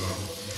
so.